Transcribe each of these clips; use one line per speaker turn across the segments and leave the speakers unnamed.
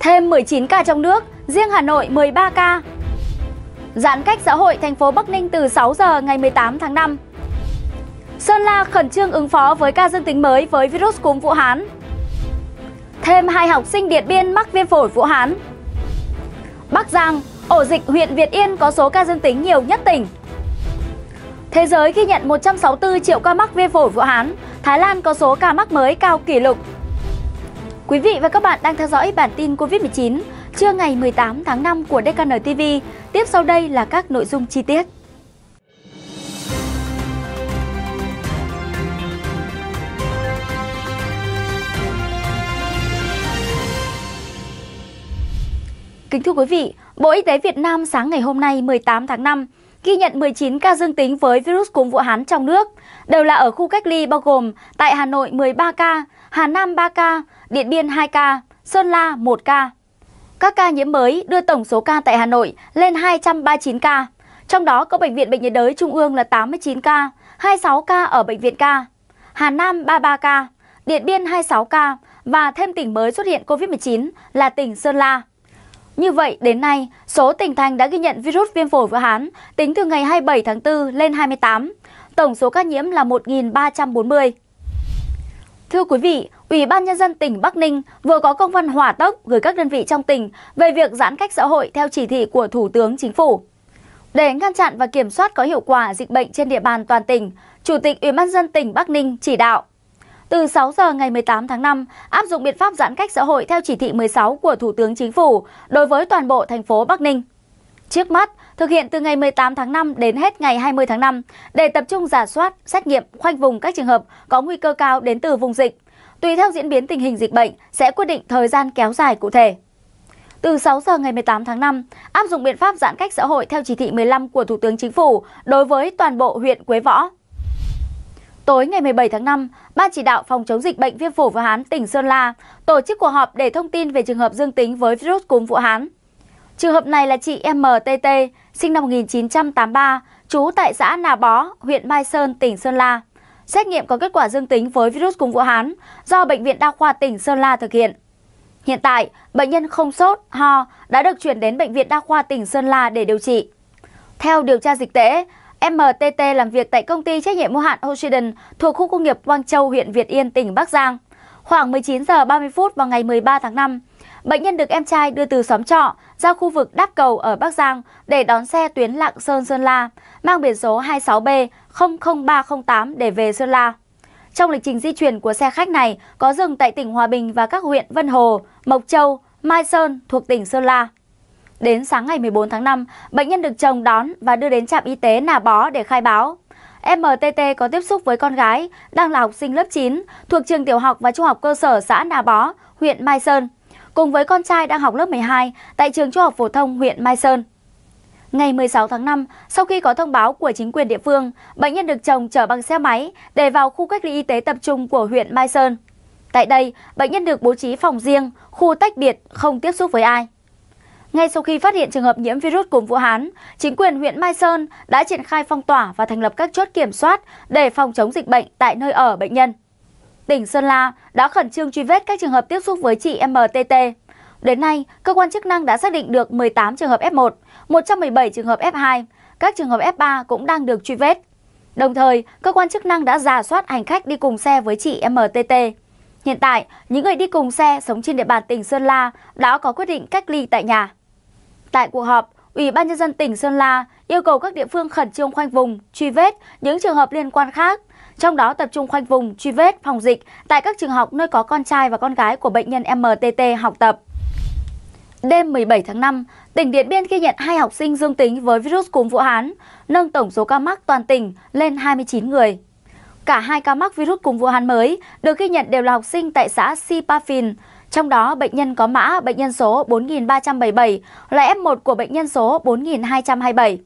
Thêm 19 ca trong nước, riêng Hà Nội 13 ca. Giãn cách xã hội thành phố Bắc Ninh từ 6 giờ ngày 18 tháng 5. Sơn La khẩn trương ứng phó với ca dương tính mới với virus cúm Vũ Hán. Thêm hai học sinh Điện Biên mắc viêm phổi Vũ Hán. Bắc Giang, ổ dịch huyện Việt Yên có số ca dương tính nhiều nhất tỉnh. Thế giới ghi nhận 164 triệu ca mắc viêm phổi Vũ Hán, Thái Lan có số ca mắc mới cao kỷ lục. Quý vị và các bạn đang theo dõi bản tin Covid-19 trưa ngày 18 tháng 5 của DKN TV. Tiếp sau đây là các nội dung chi tiết. Kính thưa quý vị, Bộ Y tế Việt Nam sáng ngày hôm nay 18 tháng 5 ghi nhận 19 ca dương tính với virus cúm Vũ Hán trong nước, đều là ở khu cách ly bao gồm tại Hà Nội 13 ca, Hà Nam 3 ca, Điện Biên 2 ca, Sơn La 1 ca. Các ca nhiễm mới đưa tổng số ca tại Hà Nội lên 239 ca, trong đó có Bệnh viện Bệnh nhiệt đới Trung ương là 89 ca, 26 ca ở Bệnh viện ca, Hà Nam 33 ca, Điện Biên 26 ca và thêm tỉnh mới xuất hiện COVID-19 là tỉnh Sơn La. Như vậy, đến nay, số tỉnh thành đã ghi nhận virus viêm phổi Vũ Hán tính từ ngày 27 tháng 4 lên 28. Tổng số ca nhiễm là 1.340. Thưa quý vị, Ủy ban Nhân dân tỉnh Bắc Ninh vừa có công văn hỏa tốc gửi các đơn vị trong tỉnh về việc giãn cách xã hội theo chỉ thị của Thủ tướng Chính phủ. Để ngăn chặn và kiểm soát có hiệu quả dịch bệnh trên địa bàn toàn tỉnh, Chủ tịch Ủy ban dân tỉnh Bắc Ninh chỉ đạo từ 6 giờ ngày 18 tháng 5 áp dụng biện pháp giãn cách xã hội theo chỉ thị 16 của Thủ tướng Chính phủ đối với toàn bộ thành phố Bắc Ninh. Trước mắt, thực hiện từ ngày 18 tháng 5 đến hết ngày 20 tháng 5 để tập trung giả soát, xét nghiệm, khoanh vùng các trường hợp có nguy cơ cao đến từ vùng dịch. Tùy theo diễn biến tình hình dịch bệnh sẽ quyết định thời gian kéo dài cụ thể. Từ 6 giờ ngày 18 tháng 5, áp dụng biện pháp giãn cách xã hội theo chỉ thị 15 của Thủ tướng Chính phủ đối với toàn bộ huyện Quế Võ. Tối ngày 17 tháng 5, Ban chỉ đạo phòng chống dịch bệnh viêm phổi Vũ Hán tỉnh Sơn La tổ chức cuộc họp để thông tin về trường hợp dương tính với virus cúm Vũ Hán. Trường hợp này là chị MTT, sinh năm 1983, trú tại xã Nà Bó, huyện Mai Sơn, tỉnh Sơn La. Xét nghiệm có kết quả dương tính với virus cúm Vũ Hán do Bệnh viện Đa khoa tỉnh Sơn La thực hiện. Hiện tại, bệnh nhân không sốt, ho đã được chuyển đến Bệnh viện Đa khoa tỉnh Sơn La để điều trị. Theo điều tra dịch tễ, MTT làm việc tại công ty trách nhiệm hữu hạn Hoshiden thuộc khu công nghiệp Quang Châu, huyện Việt Yên, tỉnh Bắc Giang. Khoảng 19 giờ 30 phút vào ngày 13 tháng 5, bệnh nhân được em trai đưa từ xóm trọ ra khu vực đáp cầu ở Bắc Giang để đón xe tuyến Lạng Sơn Sơn La, mang biển số 26B 00308 để về Sơn La. Trong lịch trình di chuyển của xe khách này có dừng tại tỉnh Hòa Bình và các huyện Vân Hồ, Mộc Châu, Mai Sơn thuộc tỉnh Sơn La. Đến sáng ngày 14 tháng 5, bệnh nhân được chồng đón và đưa đến trạm y tế Nà Bó để khai báo. MTT có tiếp xúc với con gái, đang là học sinh lớp 9, thuộc trường tiểu học và trung học cơ sở xã Nà Bó, huyện Mai Sơn, cùng với con trai đang học lớp 12 tại trường trung học phổ thông huyện Mai Sơn. Ngày 16 tháng 5, sau khi có thông báo của chính quyền địa phương, bệnh nhân được chồng chở bằng xe máy để vào khu cách ly y tế tập trung của huyện Mai Sơn. Tại đây, bệnh nhân được bố trí phòng riêng, khu tách biệt, không tiếp xúc với ai. Ngay sau khi phát hiện trường hợp nhiễm virus cúm Vũ Hán, chính quyền huyện Mai Sơn đã triển khai phong tỏa và thành lập các chốt kiểm soát để phòng chống dịch bệnh tại nơi ở bệnh nhân. Tỉnh Sơn La đã khẩn trương truy vết các trường hợp tiếp xúc với chị MTT. Đến nay, cơ quan chức năng đã xác định được 18 trường hợp F1, 117 trường hợp F2, các trường hợp F3 cũng đang được truy vết. Đồng thời, cơ quan chức năng đã giả soát hành khách đi cùng xe với chị MTT. Hiện tại, những người đi cùng xe sống trên địa bàn tỉnh Sơn La đã có quyết định cách ly tại nhà. Tại cuộc họp, Ủy ban nhân dân tỉnh Sơn La yêu cầu các địa phương khẩn trương khoanh vùng, truy vết những trường hợp liên quan khác, trong đó tập trung khoanh vùng, truy vết, phòng dịch tại các trường học nơi có con trai và con gái của bệnh nhân MTT học tập. Đêm 17 tháng 5, tỉnh Điện Biên ghi nhận hai học sinh dương tính với virus cúm Vũ Hán, nâng tổng số ca mắc toàn tỉnh lên 29 người. Cả hai ca mắc virus cúm Vũ Hán mới được ghi nhận đều là học sinh tại xã Sipafin, trong đó bệnh nhân có mã bệnh nhân số 4377 là F1 của bệnh nhân số 4227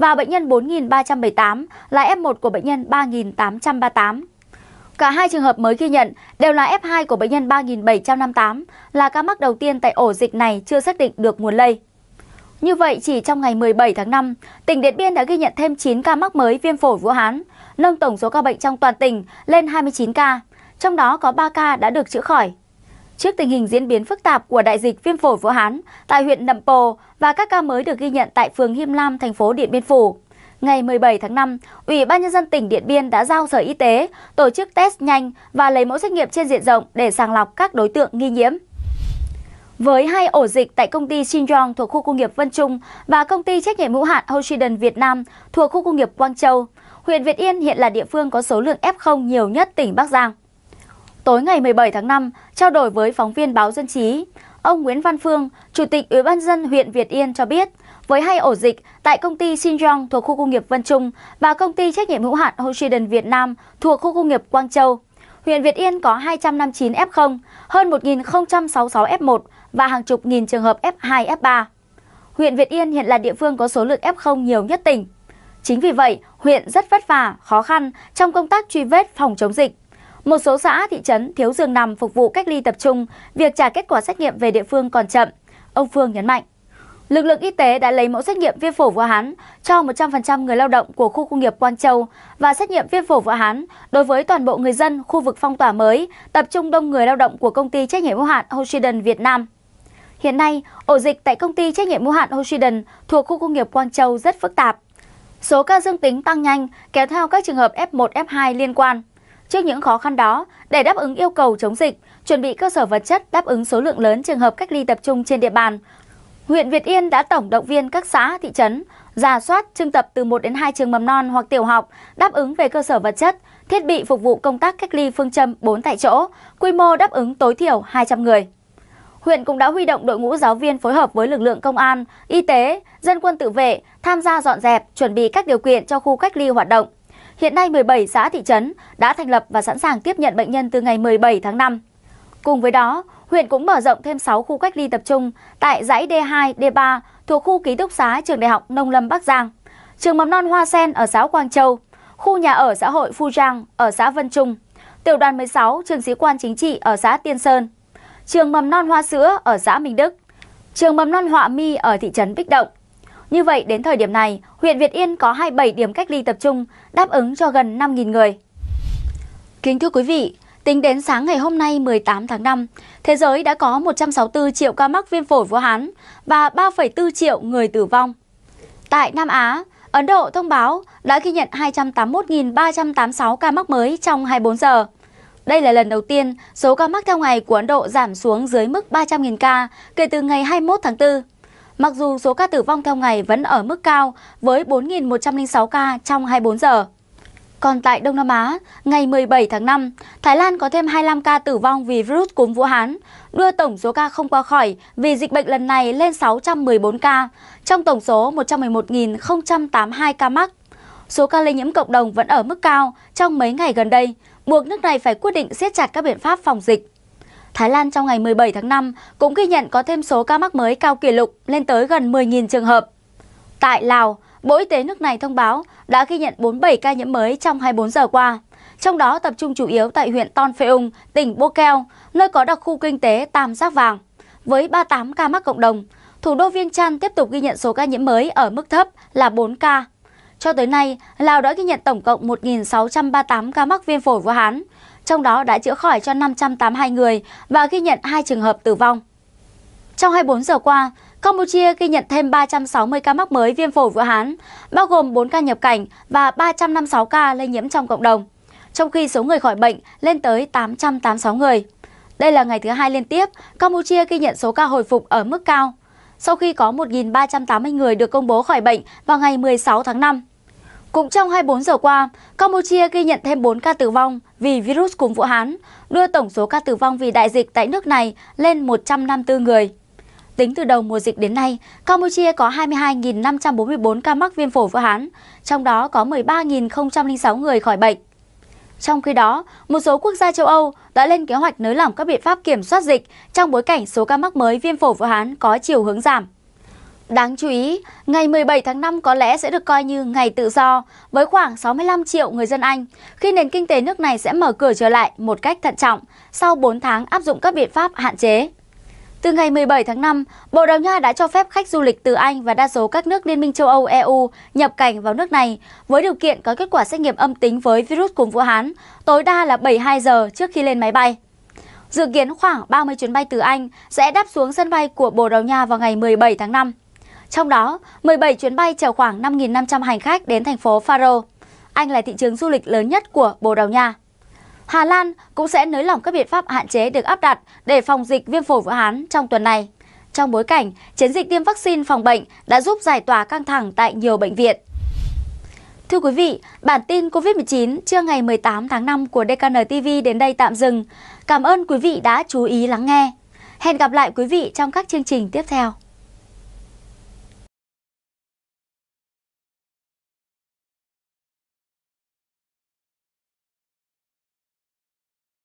và bệnh nhân 4378 là F1 của bệnh nhân 3838. Cả hai trường hợp mới ghi nhận đều là F2 của bệnh nhân 3758 là ca mắc đầu tiên tại ổ dịch này chưa xác định được nguồn lây. Như vậy, chỉ trong ngày 17 tháng 5, tỉnh Điện Biên đã ghi nhận thêm 9 ca mắc mới viêm phổi Vũ Hán, nâng tổng số ca bệnh trong toàn tỉnh lên 29 ca, trong đó có 3 ca đã được chữa khỏi. Trước tình hình diễn biến phức tạp của đại dịch viêm phổi Vũ Hán tại huyện Nậm Pồ và các ca mới được ghi nhận tại phường Hiêm Lam, thành phố Điện Biên Phủ, ngày 17 tháng 5, Ủy ban Nhân dân tỉnh Điện Biên đã giao Sở Y tế tổ chức test nhanh và lấy mẫu xét nghiệm trên diện rộng để sàng lọc các đối tượng nghi nhiễm. Với hai ổ dịch tại công ty Xinjiang thuộc khu công nghiệp Vân Trung và công ty trách nhiệm hữu hạn Hoshiden Việt Nam thuộc khu công nghiệp Quang Châu, huyện Việt Yên hiện là địa phương có số lượng F0 nhiều nhất tỉnh Bắc Giang. Tối ngày 17 tháng 5, trao đổi với phóng viên báo Dân trí, ông Nguyễn Văn Phương, Chủ tịch Ủy ban dân huyện Việt Yên cho biết, với hai ổ dịch tại công ty Xinjiang thuộc khu công nghiệp Vân Trung và công ty trách nhiệm hữu hạn Hoshiden Việt Nam thuộc khu công nghiệp Quang Châu, huyện Việt Yên có 259 F0, hơn 1.066 F1 và hàng chục nghìn trường hợp F2, F3. Huyện Việt Yên hiện là địa phương có số lượng F0 nhiều nhất tỉnh. Chính vì vậy, huyện rất vất vả, khó khăn trong công tác truy vết phòng chống dịch. Một số xã, thị trấn thiếu giường nằm phục vụ cách ly tập trung, việc trả kết quả xét nghiệm về địa phương còn chậm. Ông Phương nhấn mạnh. Lực lượng y tế đã lấy mẫu xét nghiệm viêm phổi Vũ Hán cho 100% người lao động của khu công nghiệp Quang Châu và xét nghiệm viêm phổi Vũ Hán đối với toàn bộ người dân khu vực phong tỏa mới, tập trung đông người lao động của công ty trách nhiệm hữu hạn Hoshiden Việt Nam. Hiện nay, ổ dịch tại công ty trách nhiệm hữu hạn Hoshiden thuộc khu công nghiệp Quang Châu rất phức tạp. Số ca dương tính tăng nhanh kéo theo các trường hợp F1, F2 liên quan. Trước những khó khăn đó, để đáp ứng yêu cầu chống dịch, chuẩn bị cơ sở vật chất đáp ứng số lượng lớn trường hợp cách ly tập trung trên địa bàn, huyện Việt Yên đã tổng động viên các xã, thị trấn, giả soát, trưng tập từ 1 đến 2 trường mầm non hoặc tiểu học đáp ứng về cơ sở vật chất, thiết bị phục vụ công tác cách ly phương châm 4 tại chỗ, quy mô đáp ứng tối thiểu 200 người. Huyện cũng đã huy động đội ngũ giáo viên phối hợp với lực lượng công an, y tế, dân quân tự vệ tham gia dọn dẹp, chuẩn bị các điều kiện cho khu cách ly hoạt động. Hiện nay 17 xã thị trấn đã thành lập và sẵn sàng tiếp nhận bệnh nhân từ ngày 17 tháng 5. Cùng với đó, huyện cũng mở rộng thêm 6 khu cách ly tập trung tại dãy D2, D3 thuộc khu ký túc xá trường Đại học Nông Lâm Bắc Giang, trường mầm non Hoa Sen ở xã Quang Châu, khu nhà ở xã hội Phu Giang ở xã Vân Trung, tiểu đoàn 16 trường sĩ quan chính trị ở xã Tiên Sơn, trường mầm non Hoa Sữa ở xã Minh Đức, trường mầm non Họa Mi ở thị trấn Bích Động. Như vậy, đến thời điểm này, huyện Việt Yên có 27 điểm cách ly tập trung, đáp ứng cho gần 5.000 người. Kính thưa quý vị, tính đến sáng ngày hôm nay 18 tháng 5, thế giới đã có 164 triệu ca mắc viêm phổi Vũ Hán và 3,4 triệu người tử vong. Tại Nam Á, Ấn Độ thông báo đã ghi nhận 281.386 ca mắc mới trong 24 giờ. Đây là lần đầu tiên số ca mắc theo ngày của Ấn Độ giảm xuống dưới mức 300.000 ca kể từ ngày 21 tháng 4. Mặc dù số ca tử vong theo ngày vẫn ở mức cao với 4.106 ca trong 24 giờ. Còn tại Đông Nam Á, ngày 17 tháng 5, Thái Lan có thêm 25 ca tử vong vì virus cúm Vũ Hán, đưa tổng số ca không qua khỏi vì dịch bệnh lần này lên 614 ca, trong tổng số 111.082 ca mắc. Số ca lây nhiễm cộng đồng vẫn ở mức cao trong mấy ngày gần đây, buộc nước này phải quyết định siết chặt các biện pháp phòng dịch. Thái Lan trong ngày 17 tháng 5 cũng ghi nhận có thêm số ca mắc mới cao kỷ lục lên tới gần 10.000 trường hợp. Tại Lào, Bộ Y tế nước này thông báo đã ghi nhận 47 ca nhiễm mới trong 24 giờ qua. Trong đó tập trung chủ yếu tại huyện Ton Pheung, tỉnh Bô Keo, nơi có đặc khu kinh tế Tam Giác Vàng. Với 38 ca mắc cộng đồng, thủ đô Viêng Chăn tiếp tục ghi nhận số ca nhiễm mới ở mức thấp là 4 ca. Cho tới nay, Lào đã ghi nhận tổng cộng 1.638 ca mắc viêm phổi Vũ Hán, trong đó đã chữa khỏi cho 582 người và ghi nhận 2 trường hợp tử vong. Trong 24 giờ qua, Campuchia ghi nhận thêm 360 ca mắc mới viêm phổi Vũ Hán, bao gồm 4 ca nhập cảnh và 356 ca lây nhiễm trong cộng đồng, trong khi số người khỏi bệnh lên tới 886 người. Đây là ngày thứ hai liên tiếp Campuchia ghi nhận số ca hồi phục ở mức cao, sau khi có 1.380 người được công bố khỏi bệnh vào ngày 16 tháng 5. Cũng trong 24 giờ qua, Campuchia ghi nhận thêm 4 ca tử vong vì virus cúm Vũ Hán, đưa tổng số ca tử vong vì đại dịch tại nước này lên 154 người. Tính từ đầu mùa dịch đến nay, Campuchia có 22.544 ca mắc viêm phổi Vũ Hán, trong đó có 13.006 người khỏi bệnh. Trong khi đó, một số quốc gia châu Âu đã lên kế hoạch nới lỏng các biện pháp kiểm soát dịch trong bối cảnh số ca mắc mới viêm phổi Vũ Hán có chiều hướng giảm. Đáng chú ý, ngày 17 tháng 5 có lẽ sẽ được coi như ngày tự do với khoảng 65 triệu người dân Anh, khi nền kinh tế nước này sẽ mở cửa trở lại một cách thận trọng sau 4 tháng áp dụng các biện pháp hạn chế. Từ ngày 17 tháng 5, Bồ Đào Nha đã cho phép khách du lịch từ Anh và đa số các nước Liên minh châu Âu EU nhập cảnh vào nước này với điều kiện có kết quả xét nghiệm âm tính với virus cúm Vũ Hán, tối đa là 72 giờ trước khi lên máy bay. Dự kiến khoảng 30 chuyến bay từ Anh sẽ đáp xuống sân bay của Bồ Đào Nha vào ngày 17 tháng 5. Trong đó, 17 chuyến bay chở khoảng 5.500 hành khách đến thành phố Faro. Anh là thị trường du lịch lớn nhất của Bồ Đào Nha. Hà Lan cũng sẽ nới lỏng các biện pháp hạn chế được áp đặt để phòng dịch viêm phổi Vũ Hán trong tuần này. Trong bối cảnh, chiến dịch tiêm vaccine phòng bệnh đã giúp giải tỏa căng thẳng tại nhiều bệnh viện. Thưa quý vị, bản tin COVID-19 trưa ngày 18 tháng 5 của DKN TV đến đây tạm dừng. Cảm ơn quý vị đã chú ý lắng nghe. Hẹn gặp lại quý vị trong các chương trình tiếp theo.